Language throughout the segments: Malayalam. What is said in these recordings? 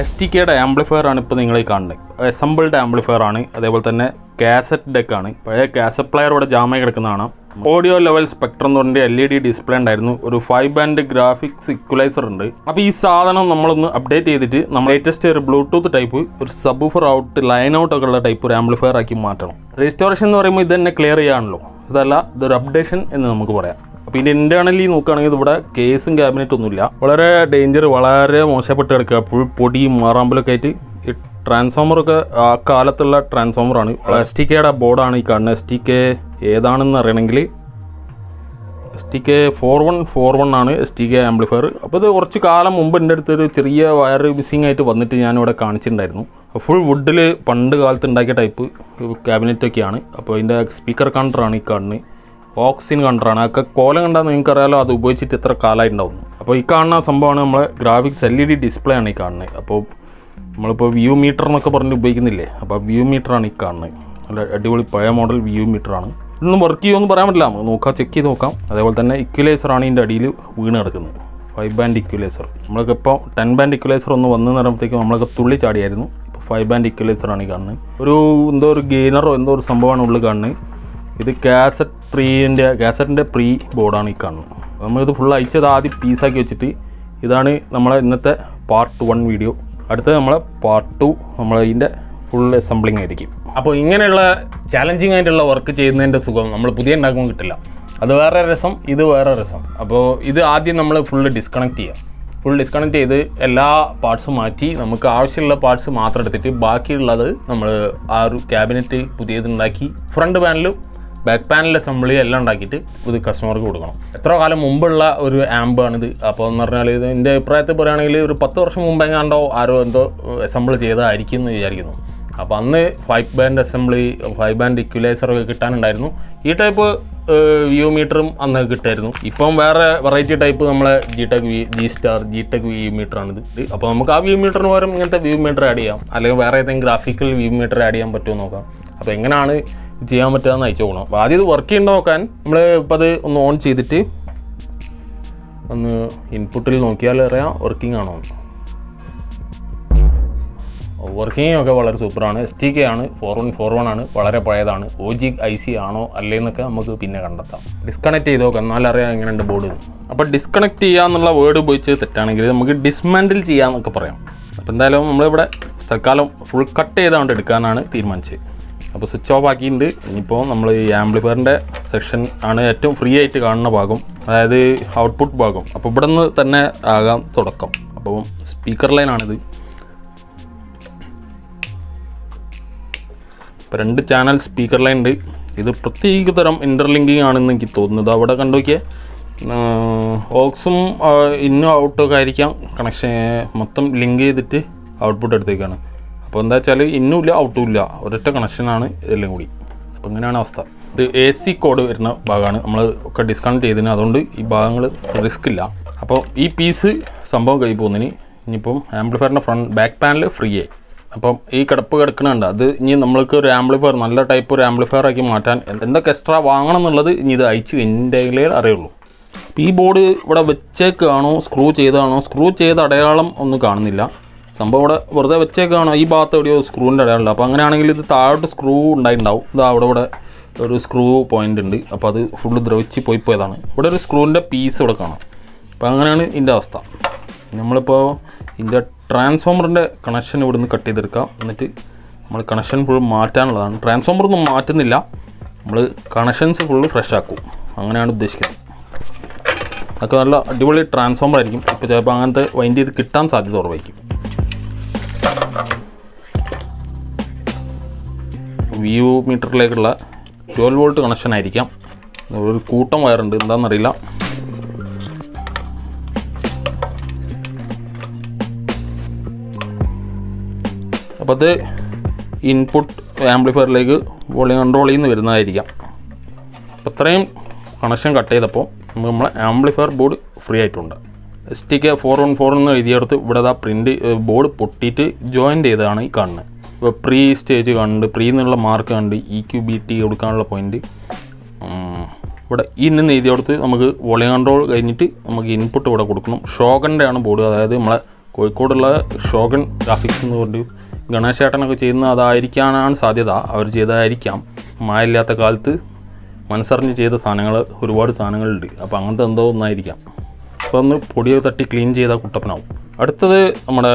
എസ് ടി കെയുടെ ആംപ്ലിഫയർ ആണ് ഇപ്പോൾ നിങ്ങൾ ഈ കാണുന്നത് അസംബിൾഡ് ആംപ്ലിഫയർ ആണ് അതേപോലെ തന്നെ കാസറ്റ് ആണ്. പഴയ കാസറ്റ് പ്ലെയർ ഇവിടെ ജാമായി കിടക്കുന്നതാണ് ഓഡിയോ ലെവൽ സ്പെക്ട്രം എന്ന് പറഞ്ഞിട്ട് എൽ ഇ ഡി ഡിസ്പ്ലേ ഉണ്ടായിരുന്നു. ഒരു ഫൈവ് ബാൻഡ് ഗ്രാഫിക്സ് ഇക്വലൈസർ ഉണ്ട്. അപ്പോൾ ഈ സാധനം നമ്മളൊന്ന് അപ്ഡേറ്റ് ചെയ്തിട്ട് നമ്മൾ ലേറ്റസ്റ്റ് ഒരു ബ്ലൂടൂത്ത് ടൈപ്പ് ഒരു സബ്ഫർ ഔട്ട് ലൈൻ ഔട്ട് ഒക്കെ ഉള്ള ടൈപ്പ് ഒരു ആംപ്ലിഫയർ ആക്കി മാറ്റണം. റെസ്റ്റോറേഷൻ എന്ന് പറയുമ്പോൾ ഇത് തന്നെ ക്ലിയർ ചെയ്യാണല്ലോ. ഇതല്ല ഇതൊരു അപ്ഡേഷൻ എന്ന് നമുക്ക് പറയാം. അപ്പോൾ ഇതിന്റെ ഇന്റേർണലി നോക്കുകയാണെങ്കിൽ ഇവിടെ കേസും ക്യാബിനറ്റ് ഒന്നുമില്ല. വളരെ ഡേഞ്ചർ വളരെ മോശപ്പെട്ട് കിടക്കുക. ഫുൾ പൊടി മാറാമ്പലൊക്കെ ആയിട്ട് ഈ ട്രാൻസ്ഫോമറൊക്കെ ആ കാലത്തുള്ള ട്രാൻസ്ഫോമറാണ് എസ് ടി കെയുടെ ബോർഡാണ് ഈ കാണുന്നത്. എസ് ടി കെ ഏതാണെന്ന് അറിയണമെങ്കിൽ S T K four one four one ആണ് എസ് ടി കെ ആംപ്ലിഫയർ അപ്പോൾ ഇത് കുറച്ച് കാലം മുമ്പ് എന്റെ അടുത്തൊരു ചെറിയ വയർ മിസ്സിങ് ആയിട്ട് വന്നിട്ട് ഞാനിവിടെ കാണിച്ചിട്ടുണ്ടായിരുന്നു. ഫുൾ വുഡിൽ പണ്ട് കാലത്ത് ഉണ്ടാക്കിയ ടൈപ്പ് ക്യാബിനറ്റൊക്കെയാണ് അപ്പോൾ അതിന്റെ സ്പീക്കർ കൗണ്ടറാണ് ഈ കാണുന്നത്. ഓക്സിൻ കണ്ടറാണ്. അതൊക്കെ കോലം കണ്ടാൽ നിങ്ങൾക്ക് അറിയാലോ അത് ഉപയോഗിച്ചിട്ട് എത്ര കാലമായിട്ടുണ്ടാവും. അപ്പോൾ ഈ കാണുന്ന സംഭവമാണ് നമ്മളെ graphics L E D display ആണ് ഈ കാണുന്നത്. അപ്പോൾ നമ്മളിപ്പോൾ വ്യൂ മീറ്റർ എന്നൊക്കെ പറഞ്ഞിട്ട് ഉപയോഗിക്കുന്നില്ലേ? അപ്പോൾ വ്യൂ ആണ് ഈ കാണുന്നത്. നല്ല അടിപൊളി പഴയ മോഡൽ വ്യൂ മീറ്ററാണ് ഇതൊന്നും വർക്ക് ചെയ്യുമെന്ന് പറയാൻ പറ്റില്ല. നമുക്ക് നോക്കാം ചെക്ക് ചെയ്ത് നോക്കാം. അതേപോലെ തന്നെ ഇക്വലൈസർ ആണ് ഇതിന്റെ അടിയിൽ വീണ് കിടക്കുന്നത്. ഫൈവ് ബാൻഡ് ഇക്വലൈസർ നമ്മളൊക്കെ ഇപ്പോൾ ടെൻ ബാൻഡ് ഇക്വലൈസർ ഒന്ന് വന്ന് നേരത്തേക്കും നമ്മളൊക്കെ തുള്ളി ചാടിയായിരുന്നു. ഇപ്പോൾ ഫൈവ് ബാൻഡ് ഇക്വലൈസറാണ് ഈ കാണുന്നത്. ഒരു എന്തോ ഒരു ഗെയിനറോ എന്തോ ഒരു സംഭവമാണ് ഉള്ളിൽ കാണുന്നത്. ഇത് കാസറ്റ് പ്രീന്റെ കാസറ്റിന്റെ പ്രീ ബോർഡാണ് ഈ കാണുന്നത്. നമ്മളിത് ഫുൾ അയച്ചത് ആദ്യം പീസാക്കി വെച്ചിട്ട് ഇതാണ് നമ്മളെ ഇന്നത്തെ പാർട്ട് വൺ വീഡിയോ അടുത്തത് നമ്മളെ പാർട്ട് ടു നമ്മൾ ഇതിന്റെ ഫുൾ അസംബ്ലിങ് ആയിരിക്കും. അപ്പോൾ ഇങ്ങനെയുള്ള ചാലഞ്ചിങ് ആയിട്ടുള്ള വർക്ക് ചെയ്യുന്നതിന്റെ സുഖം നമ്മൾ പുതിയ ഉണ്ടാക്കുമ്പോൾ കിട്ടില്ല. അത് വേറെ രസം ഇത് വേറെ രസം. അപ്പോൾ ഇത് ആദ്യം നമ്മൾ ഫുള്ള് ഡിസ്കണക്ട് ചെയ്യാം. ഫുൾ ഡിസ്കണക്ട് ചെയ്ത് എല്ലാ പാർട്സും മാറ്റി നമുക്ക് ആവശ്യമുള്ള പാർട്സ് മാത്രം എടുത്തിട്ട് ബാക്കിയുള്ളത് നമ്മൾ ആ ഒരു ക്യാബിനറ്റ് പുതിയത് ഉണ്ടാക്കി ഫ്രണ്ട് പാനലും ബാക്ക് പാനൽ അസംബ്ലി എല്ലാം ഉണ്ടാക്കിയിട്ട് ഇത് കസ്റ്റമർക്ക് കൊടുക്കണം. എത്ര കാലം മുമ്പുള്ള ഒരു ആമ്പാണിത് അപ്പോൾ എന്ന് പറഞ്ഞാൽ ഇത് എന്റെ അഭിപ്രായത്തിൽ പറയുകയാണെങ്കിൽ ഒരു പത്ത് വർഷം മുമ്പ് എങ്ങാണ്ടോ ആരോ എന്തോ അസംബിൾ ചെയ്തതായിരിക്കും എന്ന് വിചാരിക്കുന്നു. അപ്പോൾ അന്ന് five band assembly five band ഇക്വലൈസറൊക്കെ കിട്ടാനുണ്ടായിരുന്നു. ഈ ടൈപ്പ് വ്യൂ മീറ്ററും അന്ന് കിട്ടായിരുന്നു. ഇപ്പം വേറെ വെറൈറ്റി ടൈപ്പ് നമ്മളെ G tech V G star G tech VU മീറ്ററാണിത് അപ്പോൾ നമുക്ക് ആ വ്യൂ മീറ്ററിന് പകരം ഇങ്ങനത്തെ വ്യൂ മീറ്റർ ആഡ് ചെയ്യാം. അല്ലെങ്കിൽ വേറെ ഏതെങ്കിലും ഗ്രാഫിക്കൽ വ്യൂ മീറ്റർ ആഡ് ചെയ്യാൻ പറ്റുമോ നോക്കാം. അപ്പോൾ എങ്ങനെയാണ് ചെയ്യാൻ പറ്റാന്ന് അയച്ചു പോകണം അപ്പോൾ ആദ്യം ഇത് വർക്ക് ചെയ്യുന്നുണ്ടോ നോക്കാൻ നമ്മൾ ഇപ്പോൾ അത് ഒന്ന് ഓൺ ചെയ്തിട്ട് ഒന്ന് ഇൻപുട്ടിൽ നോക്കിയാൽ അറിയാം വർക്കിംഗ് ആണോ എന്ന്. വർക്കിംഗ് ഒക്കെ വളരെ സൂപ്പറാണ് എസ് ടി കെ ആണ് ഫോർ വൺ ഫോർ വൺ ആണ് വളരെ പഴയതാണ്. ഒ ജി ഐ സി ആണോ അല്ലേന്നൊക്കെ നമുക്ക് പിന്നെ കണ്ടെത്താം. ഡിസ്കണക്ട് ചെയ്ത് നോക്കാം. എന്നാലറിയാം എങ്ങനെയുണ്ട് ബോർഡ് അപ്പോൾ ഡിസ്കണക്ട് ചെയ്യുക എന്നുള്ള വേർഡ് ഉപയോഗിച്ച് തെറ്റാണെങ്കിൽ നമുക്ക് ഡിസ്മാൻഡിൽ ചെയ്യാമെന്നൊക്കെ പറയാം. അപ്പോൾ എന്തായാലും നമ്മളിവിടെ തൽക്കാലം ഫുൾ കട്ട് ചെയ്താണ്ട് എടുക്കാനാണ് തീരുമാനിച്ചത്. അപ്പോൾ സ്വിച്ച് ഓഫ് ആക്കിയിട്ടുണ്ട്. ഇനിയിപ്പോൾ നമ്മൾ ഈ ആംപ്ലിഫയറിന്റെ സെക്ഷൻ ആണ് ഏറ്റവും ഫ്രീ ആയിട്ട് കാണുന്ന ഭാഗം അതായത് ഔട്ട്പുട്ട് ഭാഗം. അപ്പോൾ ഇവിടെ നിന്ന് തന്നെ ആകാം തുടക്കം. അപ്പോൾ സ്പീക്കർ ലൈനാണിത് ഇപ്പോൾ രണ്ട് ചാനൽ സ്പീക്കർ ലൈൻ ഉണ്ട്. ഇത് പ്രത്യേക തരം ഇന്റർലിങ്കിങ് ആണെന്ന് എനിക്ക് തോന്നുന്നത്. അവിടെ കണ്ടു നോക്കിയാൽ ഓക്സും ഇന്നും ഔട്ടൊക്കെ ആയിരിക്കാം. കണക്ഷൻ മൊത്തം ലിങ്ക് ചെയ്തിട്ട് ഔട്ട്പുട്ട് എടുത്തേക്കാണ്. അപ്പോൾ എന്താ വെച്ചാൽ ഇന്നും ഇല്ല ഔട്ടും ഇല്ല. ഒരൊറ്റ കണക്ഷനാണ് ഇതെല്ലാം കൂടി. അപ്പോൾ ഇങ്ങനെയാണ് അവസ്ഥ. ഇത് എ സി കോഡ് വരുന്ന ഭാഗമാണ്. നമ്മൾ ഒക്കെ ഡിസ്കൗണ്ട് ചെയ്തതിന് അതുകൊണ്ട് ഈ ഭാഗങ്ങൾ റിസ്ക് ഇല്ല. അപ്പോൾ ഈ പീസ് സംഭവം കൈ പോകുന്നതിന് ഇനിയിപ്പം ആംപ്ലിഫയറിന്റെ ഫ്രണ്ട് ബാക്ക് പാനൽ ഫ്രീ ആയി. അപ്പം ഈ കിടപ്പ് കിടക്കണുണ്ട്. അത് ഇനി നമ്മൾക്ക് ഒരു ആംപ്ലിഫയർ നല്ല ടൈപ്പ് ഒരു ആംപ്ലിഫയർ ആക്കി മാറ്റാൻ എന്തൊക്കെ എക്സ്ട്രാ വാങ്ങണം എന്നുള്ളത് ഇനി ഇത് അയച്ചു എന്റെ അറിയുള്ളൂ. ഈ ബോർഡ് ഇവിടെ വെച്ചേക്കാണോ സ്ക്രൂ ചെയ്താണോ സ്ക്രൂ ചെയ്ത അടയാളം ഒന്നും കാണുന്നില്ല. സംഭവം ഇവിടെ വെറുതെ വെച്ചേക്കാണ്. ഈ ഭാഗത്ത് എവിടെയോ സ്ക്രൂവിന്റെ അടയാളം അപ്പോൾ അങ്ങനെയാണെങ്കിൽ ഇത് താഴോട്ട് സ്ക്രൂ ഉണ്ടായിട്ടുണ്ടാവും ഇതാ അവിടെ ഇവിടെ ഒരു സ്ക്രൂ പോയിന്റ് ഉണ്ട്. അപ്പോൾ അത് ഫുള്ള് ദ്രവിച്ച് പോയി പോയതാണ്. ഇവിടെ ഒരു സ്ക്രൂവിന്റെ പീസ് ഇവിടെ കാണാം. അപ്പോൾ അങ്ങനെയാണ് ഇതിന്റെ അവസ്ഥ. നമ്മളിപ്പോൾ ഇതിന്റെ ട്രാൻസ്ഫോമറിന്റെ കണക്ഷൻ ഇവിടുന്ന് കട്ട് ചെയ്തെടുക്കാം. എന്നിട്ട് നമ്മൾ കണക്ഷൻ ഫുൾ മാറ്റാനുള്ളതാണ്. ട്രാൻസ്ഫോമർ ഒന്നും മാറ്റുന്നില്ല. നമ്മൾ കണക്ഷൻസ് ഫുള്ള് ഫ്രഷ് ആക്കും. അങ്ങനെയാണ് ഉദ്ദേശിക്കുന്നത്. അതൊക്കെ നല്ല അടിപൊളി ട്രാൻസ്ഫോമർ ആയിരിക്കും. ഇപ്പോൾ ചിലപ്പോൾ അങ്ങനത്തെ വൈൻഡ് ചെയ്ത് കിട്ടാൻ സാധ്യത കുറവായിരിക്കും. വ്യൂ മീറ്ററിലേക്കുള്ള ട്വൽവ് വോൾട്ട് കണക്ഷൻ ആയിരിക്കാം. ഒരു കൂട്ടം വയറുണ്ട് എന്താണെന്നറിയില്ല അപ്പോൾ അത് ഇൻപുട്ട് ആംപ്ലിഫയറിലേക്ക് വോളിയം കൺട്രോൾ നിന്ന് വരുന്നതായിരിക്കാം. അപ്പോൾ ഇത്രയും കണക്ഷൻ കട്ട് ചെയ്തപ്പോൾ നമ്മളെ ആംപ്ലിഫയർ ബോർഡ് ഫ്രീ ആയിട്ടുണ്ട്. S T K four one four എന്ന് എഴുതിയെടുത്ത് ഇവിടെ ആ പ്രിന്റ് ബോർഡ് പൊട്ടിയിട്ട് ജോയിന്റ് ചെയ്തതാണ് ഈ കാണുന്നത് ഇപ്പോൾ പ്രീ സ്റ്റേജ് കണ്ട് പ്രീ എന്നുള്ള മാർക്ക് കണ്ട് ഇ ക്യു ബി ടി കൊടുക്കാനുള്ള പോയിന്റ് ഇവിടെ ഈ നിന്ന് എഴുതി കൊടുത്ത് നമുക്ക് വോളിയം കൺട്രോൾ കഴിഞ്ഞിട്ട് നമുക്ക് ഇൻപുട്ട് ഇവിടെ കൊടുക്കണം. ഷോഗന്റെ ആണ് ബോർഡ് അതായത് നമ്മളെ കോഴിക്കോടുള്ള ഷോഗൻ ഗ്രാഫിക്സ് എന്ന് പറഞ്ഞു ഗണേശേട്ടനൊക്കെ ചെയ്യുന്ന അതായിരിക്കാനാണ് സാധ്യത. അവർ ചെയ്തതായിരിക്കാം. മായില്ലാത്ത കാലത്ത് മനസ്സറിഞ്ഞ് ചെയ്ത സാധനങ്ങൾ ഒരുപാട് സാധനങ്ങളുണ്ട്. അപ്പോൾ അങ്ങനത്തെ എന്തോ ഒന്നായിരിക്കാം. അപ്പോൾ പൊടി തട്ടി ക്ലീൻ ചെയ്താൽ കുട്ടപ്പനാവും. അടുത്തത് നമ്മുടെ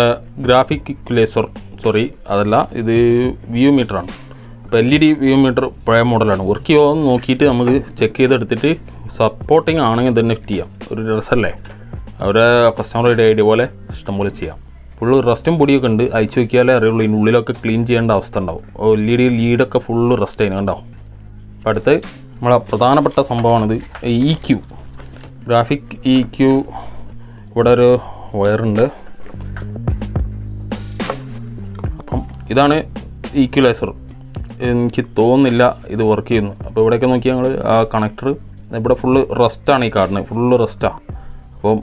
ഗ്രാഫിക് ഇക്വലൈസർ സോറി അതല്ല ഇത് വ്യൂ മീറ്ററാണ് ഇപ്പോൾ L E D VU meter പഴയ മോഡലാണ്. വർക്ക് ചെയ്യുമോ നോക്കിയിട്ട് നമുക്ക് ചെക്ക് ചെയ്തെടുത്തിട്ട് സപ്പോർട്ടിങ് ആണെങ്കിൽ തന്നെ ചെയ്യാം. ഒരു രസമല്ലേ അവരെ കസ്റ്റമറുടെ ഐഡിയ പോലെ ഇഷ്ടംപോലെ ചെയ്യാം. ഫുള്ള് റസ്റ്റും പൊടിയൊക്കെ ഉണ്ട്. അയച്ചു നോക്കിയാലേ അറിയുള്ളൂ ഇതിന്റെ ഉള്ളിലൊക്കെ ക്ലീൻ ചെയ്യേണ്ട അവസ്ഥ ഉണ്ടാവും. എൽ ഇ ഡി ലീഡൊക്കെ ഫുള്ള് റസ്റ്റ് അതിന് ഉണ്ടാവും അപ്പോൾ അടുത്ത് നമ്മളെ പ്രധാനപ്പെട്ട സംഭവമാണിത് E Q graphic E Q ഇവിടെ ഒരു വയറുണ്ട് അപ്പം ഇതാണ് ഈക്വലൈസർ എനിക്ക് തോന്നുന്നില്ല ഇത് വർക്ക് ചെയ്യുന്നു. അപ്പോൾ ഇവിടെയൊക്കെ നോക്കി ഞങ്ങൾ ആ കണക്ടർ ഇവിടെ ഫുള്ള് റെസ്റ്റാണ് ഈ കാർഡിന്. ഫുള്ള് റെസ്റ്റാണ് അപ്പം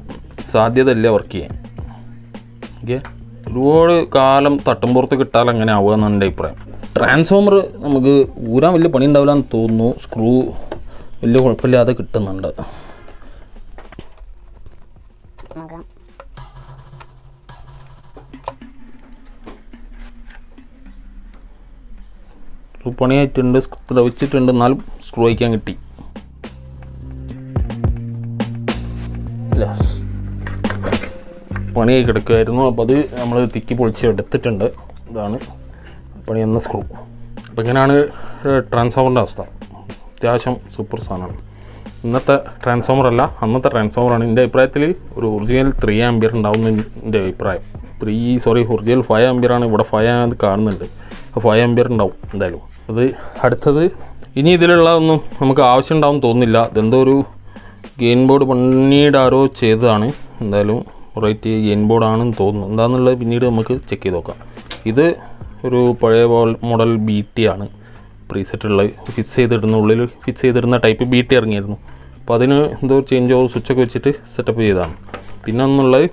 സാധ്യത ഇല്ല വർക്ക് ചെയ്യാൻ. ഓക്കെ ഒരുപാട് കാലം തട്ടുംപുറത്ത് കിട്ടാൽ അങ്ങനെ ആവുക എന്നാണ് എന്റെ അഭിപ്രായം. ട്രാൻസ്ഫോമർ നമുക്ക് ഊരാൻ വലിയ പണി ഉണ്ടാവില്ല എന്ന് തോന്നുന്നു. സ്ക്രൂ വലിയ കുഴപ്പമില്ലാതെ കിട്ടുന്നുണ്ട്. പണിയായിട്ടുണ്ട് സ്ക്രൂ വെച്ചിട്ടുണ്ട് എന്നാലും സ്ക്രൂ വയ്ക്കാൻ കിട്ടി. പണിയായി കിടക്കുമായിരുന്നു അപ്പോൾ അത് നമ്മൾ തിക്കി പൊളിച്ച് എടുത്തിട്ടുണ്ട്. ഇതാണ് പണി എന്ന സ്ക്രൂ അപ്പോൾ ഇങ്ങനെയാണ് ട്രാൻസ്ഫോമറിന്റെ അവസ്ഥ. അത്യാവശ്യം സൂപ്പർ സാധനമാണ്. ഇന്നത്തെ ട്രാൻസ്ഫോമർ അല്ല അന്നത്തെ ട്രാൻസ്ഫോമറാണ് എന്റെ അഭിപ്രായത്തിൽ ഒരു ഒറിജിനൽ ത്രീ ആംബിയർ ഉണ്ടാവുന്ന എന്റെ അഭിപ്രായം. ത്രീ സോറി ഒറിജിനൽ ഫൈവ് ആണ്. ഇവിടെ ഫൈവ് കാണുന്നുണ്ട്. ഫൈവ് ആംബിയർ ഉണ്ടാവും എന്തായാലും. അത് അടുത്തത്. ഇനി ഇതിലുള്ള ഒന്നും നമുക്ക് ആവശ്യം ഉണ്ടാവും തോന്നുന്നില്ല. ഇതെന്തോ ഒരു ഗെയിൻ ബോർഡ് പിന്നീട് ആരോ ചെയ്തതാണ്. എന്തായാലും റൈറ്റ് ഗെയിൻ ബോർഡാണെന്ന് തോന്നുന്നു. എന്താണെന്നുള്ളത് പിന്നീട് നമുക്ക് ചെക്ക് ചെയ്ത് നോക്കാം. ഇത് ഒരു പഴയ മോഡൽ ബി ടി ആണ്. പ്രീസെറ്റുള്ള ഫിക്സ് ചെയ്തിടുന്ന ഉള്ളിൽ ഫിക്സ് ചെയ്തിടുന്ന ടൈപ്പ് ബി ടി ഇറങ്ങിയിരുന്നു. അപ്പോൾ അതിന് എന്തോ ചേഞ്ച് ഓവർ സ്വിച്ചൊക്കെ വെച്ചിട്ട് സെറ്റപ്പ് ചെയ്തതാണ്. പിന്നെ ഒന്നുള്ളത്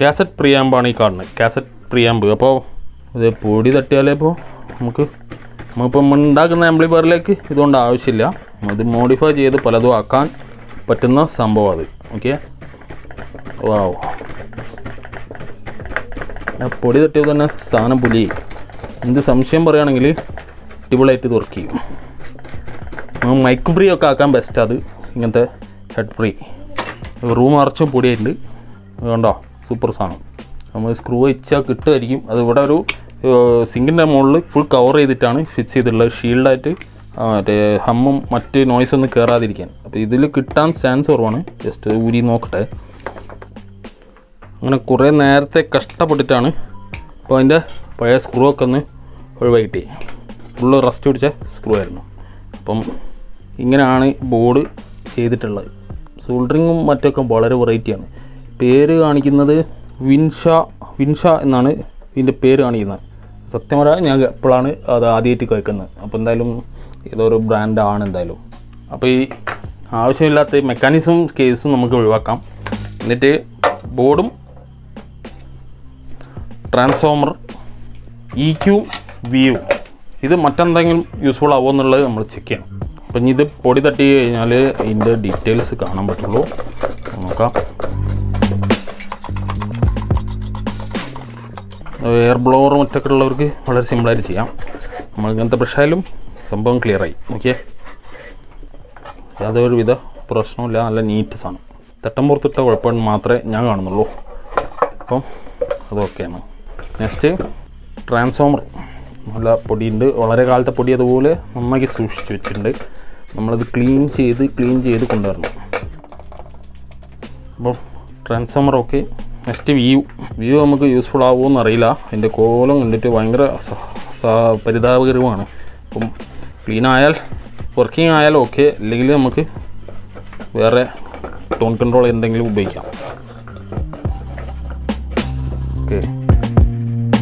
കാസറ്റ് പ്രിയാമ്പാണ് ഈ കാണുന്നത്. കാസറ്റ് പ്രിയാമ്പ് അപ്പോൾ ഇത് പൊടി തട്ടിയാലേ ഇപ്പോൾ നമുക്ക് നമ്മളിപ്പം ഉണ്ടാക്കുന്ന ആംപ്ലിഫയറിലേക്ക് ഇതുകൊണ്ട് ആവശ്യമില്ല. അത് മോഡിഫൈ ചെയ്ത് പലതും ആക്കാൻ പറ്റുന്ന സംഭവം അത്. ഓക്കെ വാവ് ആ പൊടി തട്ടിയത് തന്നെ സാധനം പുലി. എന്ത് സംശയം പറയുകയാണെങ്കിൽ വർക്ക് ചെയ്യും മൈക്ക് ഫ്രീ ഒക്കെ ആക്കാൻ ബെസ്റ്റ് അത്. ഇങ്ങനത്തെ ഹെഡ് ഫ്രീ റൂം അറച്ചും പൊടിയായിട്ടുണ്ട്. കണ്ടോ? സൂപ്പർ സാധനം. നമ്മൾ സ്ക്രൂ വെച്ചാൽ കിട്ടുമായിരിക്കും. അത് ഇവിടെ ഒരു സിങ്കിന്റെ മുകളിൽ ഫുൾ കവർ ചെയ്തിട്ടാണ് ഫിക്സ് ചെയ്തിട്ടുള്ളത്. ഷീൽഡായിട്ട് മറ്റേ ഹമ്മും മറ്റ് നോയ്സ് ഒന്നും കയറാതിരിക്കാൻ അപ്പോൾ ഇതിൽ കിട്ടാൻ ചാൻസ് കുറവാണ്. ജസ്റ്റ് ഊരി നോക്കട്ടെ. അങ്ങനെ കുറേ നേരത്തെ കഷ്ടപ്പെട്ടിട്ടാണ് അപ്പോൾ അതിന്റെ പഴയ സ്ക്രൂ ഒക്കെ ഒന്ന് ഒഴിവാക്കിട്ട് ഫുള്ള് റസ്റ്റ് പിടിച്ച സ്ക്രൂ ആയിരുന്നു. അപ്പം ഇങ്ങനെയാണ് ബോർഡ് ചെയ്തിട്ടുള്ളത്. സോൾഡറിങ്ങും മറ്റൊക്കെ വളരെ വെറൈറ്റിയാണ് പേര് കാണിക്കുന്നത് വിൻഷ വിൻഷ എന്നാണ് ഇതിന്റെ പേര് കാണിക്കുന്നത്. സത്യം പറയാൻ ഞാൻ എപ്പോഴാണ് അത് ആദ്യമായിട്ട് കേൾക്കുന്നത്. അപ്പോൾ എന്തായാലും ഇതൊരു ബ്രാൻഡാണ് എന്തായാലും. അപ്പോൾ ഈ ആവശ്യമില്ലാത്ത മെക്കാനിസം കേസും നമുക്ക് ഒഴിവാക്കാം. എന്നിട്ട് ബോർഡും ട്രാൻസ്ഫോമർ ഇ ക്യൂ വ്യൂ ഇത് മറ്റെന്തെങ്കിലും യൂസ്ഫുൾ ആവുമോ എന്നുള്ളത് നമ്മൾ ചെക്ക് ചെയ്യണം. അപ്പം ഇത് പൊടി തട്ടി കഴിഞ്ഞാൽ ഇതിന്റെ ഡീറ്റെയിൽസ് കാണാൻ പറ്റുള്ളൂ. നോക്കാം. എയർ ബ്ലോവർ മറ്റൊക്കെ ഉള്ളവർക്ക് വളരെ സിമ്പിളായിട്ട് ചെയ്യാം. നമ്മൾ ഇങ്ങനത്തെ പ്രശ്നമായാലും സംഭവം ക്ലിയറായി ഓക്കെ യാതൊരു വിധ പ്രശ്നമില്ല നല്ല നീറ്റ് സാധനം. തട്ടം പുറത്തിട്ട കുഴപ്പം മാത്രമേ ഞാൻ കാണുന്നുള്ളൂ. അപ്പം അതൊക്കെയാണ് നെക്സ്റ്റ് ട്രാൻസ്ഫോമർ നല്ല പൊടിയുണ്ട്. വളരെ കാലത്തെ പൊടി അതുപോലെ നന്നാക്കി സൂക്ഷിച്ച് വെച്ചിട്ടുണ്ട്. നമ്മളത് ക്ലീൻ ചെയ്ത് ക്ലീൻ ചെയ്ത് കൊണ്ടുവരണം. അപ്പം transformer okay next VU VU നമുക്ക് യൂസ്ഫുൾ ആവുമോ അറിയില്ല. അതിന്റെ കോലം കണ്ടിട്ട് ഭയങ്കര പരിതാപകരമാണ് അപ്പം ക്ലീൻ ആയാൽ വർക്കിംഗ് ആയാൽ ഓക്കെ അല്ലെങ്കിൽ നമുക്ക് വേറെ ടോൺ കൺട്രോൾ എന്തെങ്കിലും ഉപയോഗിക്കാം. Okay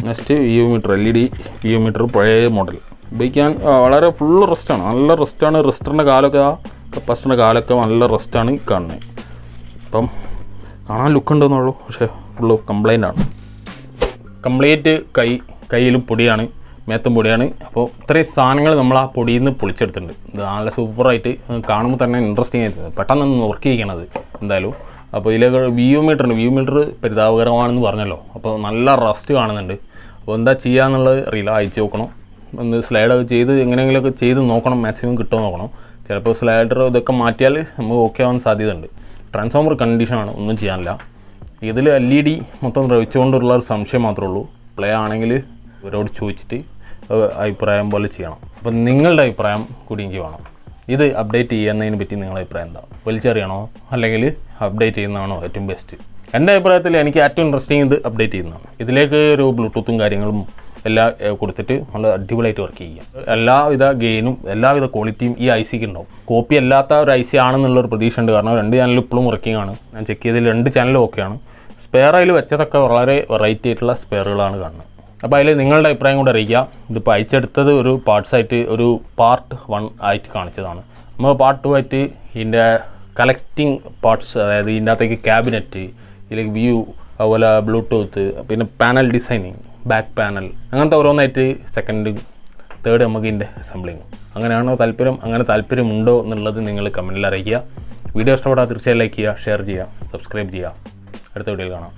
next VU meter L E D VU meter പഴയ മോഡൽ ഉപയോഗിക്കാൻ വളരെ ഫുൾ റെസ്റ്റാണ് നല്ല റെസ്റ്റാണ് റെസ്റ്ററിന്റെ കാലൊക്കെ ആ കപ്പാസിറ്ററിന്റെ കാലൊക്കെ നല്ല റെസ്റ്റാണ് കാണുന്നത്. അപ്പം കാണാൻ ലുക്ക് ഉണ്ടെന്നുള്ളൂ. പക്ഷേ ഫുള്ള് കംപ്ലൈന്റ് ആണ്. കംപ്ലീറ്റ് കൈ കയ്യിലും പൊടിയാണ് മേത്തും പൊടിയാണ്. അപ്പോൾ ഇത്രയും സാധനങ്ങൾ നമ്മൾ ആ പൊടിയിൽ നിന്ന് പൊളിച്ചെടുത്തിട്ടുണ്ട്. ഇത് നല്ല സൂപ്പറായിട്ട് കാണുമ്പോൾ തന്നെ ഇൻട്രസ്റ്റിംഗ് ആയിരുന്നു പെട്ടെന്ന് വർക്ക് ചെയ്യണത് എന്തായാലും. അപ്പോൾ ഇതിലേക്ക് വ്യൂ മീറ്റർ ഉണ്ട്. വ്യൂ മീറ്റർ പരിതാപകരമാണെന്ന് പറഞ്ഞല്ലോ. അപ്പോൾ നല്ല റസ്റ്റ് കാണുന്നുണ്ട്. അപ്പോൾ എന്താ ചെയ്യാന്നുള്ളത് അറിയില്ല. അയച്ചു നോക്കണം. ഒന്ന് സ്ലൈഡൊക്കെ ചെയ്ത് എങ്ങനെയെങ്കിലുമൊക്കെ ചെയ്ത് നോക്കണം. മാക്സിമം കിട്ടുമോ നോക്കണം. ചിലപ്പോൾ സ്ലൈഡർ ഇതൊക്കെ മാറ്റിയാൽ നമുക്ക് ഓക്കെ ആവാൻ സാധ്യതയുണ്ട്. ട്രാൻസ്ഫോമർ കണ്ടീഷനാണ് ഒന്നും ചെയ്യാനില്ല. ഇതിൽ എൽ ഇ ഡി മൊത്തം ദ്രവിച്ചുകൊണ്ടുള്ള ഒരു സംശയം മാത്രമേ ഉള്ളൂ. പ്ലേ ആണെങ്കിൽ ഇവരോട് ചോദിച്ചിട്ട് അഭിപ്രായം പോലെ ചെയ്യണം. അപ്പം നിങ്ങളുടെ അഭിപ്രായം കൂടി എനിക്ക് വേണം. ഇത് അപ്ഡേറ്റ് ചെയ്യുന്നതിനെ പറ്റി നിങ്ങളുടെ അഭിപ്രായം എന്താ? വലിച്ചറിയണോ? അല്ലെങ്കിൽ അപ്ഡേറ്റ് ചെയ്യുന്നതാണോ ഏറ്റവും ബെസ്റ്റ് എന്റെ അഭിപ്രായത്തിൽ എനിക്ക് ഏറ്റവും ഇൻട്രസ്റ്റിംഗ് ഇത് അപ്ഡേറ്റ് ചെയ്യുന്നതാണ്. ഇതിലേക്ക് ഒരു ബ്ലൂടൂത്തും കാര്യങ്ങളും എല്ലാം കൊടുത്തിട്ട് നമ്മൾ അടിപൊളിയായിട്ട് വർക്ക് ചെയ്യുക. എല്ലാവിധ ഗെയിനും എല്ലാവിധ ക്വാളിറ്റിയും ഈ ഐ സിക്ക് ഉണ്ടാവും കോപ്പി അല്ലാത്ത ഒരു ഐ സി ആണെന്നുള്ളൊരു പ്രതീക്ഷ ഉണ്ട് കാരണം രണ്ട് ചാനൽ ഇപ്പോഴും വർക്കിംഗ് ആണ്. ഞാൻ ചെക്ക് ചെയ്തതിൽ രണ്ട് ചാനലും ഓക്കെയാണ് സ്പെയർ അതിൽ വെച്ചതൊക്കെ വളരെ വെറൈറ്റി ആയിട്ടുള്ള സ്പെയറുകളാണ് കാണുന്നത്. അപ്പോൾ അതിൽ നിങ്ങളുടെ അഭിപ്രായം കൂടെ അറിയിക്കുക. ഇതിപ്പോൾ അയച്ചെടുത്തത് ഒരു പാർട്സായിട്ട് ഒരു പാർട്ട് വൺ ആയിട്ട് കാണിച്ചതാണ്. നമ്മൾ പാർട്ട് ടു ആയിട്ട് ഇതിന്റെ കളക്റ്റിംഗ് പാർട്സ് അതായത് ഇതിന്റെ അകത്തേക്ക് ക്യാബിനറ്റ് ഇതിലേക്ക് വ്യൂ അതുപോലെ ബ്ലൂടൂത്ത് പിന്നെ പാനൽ ഡിസൈനിങ് ബാക്ക് പാനൽ അങ്ങനത്തെ ഓരോന്നായിട്ട് സെക്കൻഡ് തേർഡ് നമുക്ക് ഇതിന്റെ അസംബ്ലിങ് അങ്ങനെയാണോ താല്പര്യം? അങ്ങനെ താല്പര്യമുണ്ടോ എന്നുള്ളത് നിങ്ങൾ കമന്റിൽ അറിയിക്കുക. വീഡിയോ ഇഷ്ടപ്പെട്ടാൽ തീർച്ചയായും ലൈക്ക് ചെയ്യുക ഷെയർ ചെയ്യുക സബ്സ്ക്രൈബ് ചെയ്യുക. അടുത്ത വീഡിയോയിൽ കാണാം.